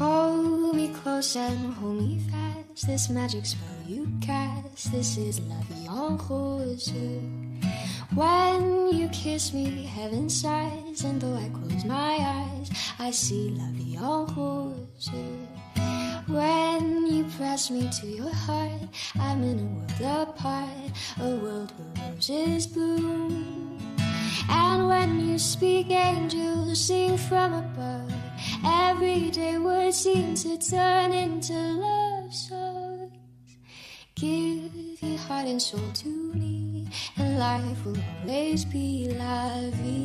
me close and hold me fast. This magic spell you cast. This is vie en. When you kiss me, heaven sighs, and though I close my eyes, I see vie en. When you press me to your heart, I'm in a world apart, a world where roses bloom. Speak, angels sing from above. Everyday words seem to turn into love songs. Give your heart and soul to me, and life will always be vie.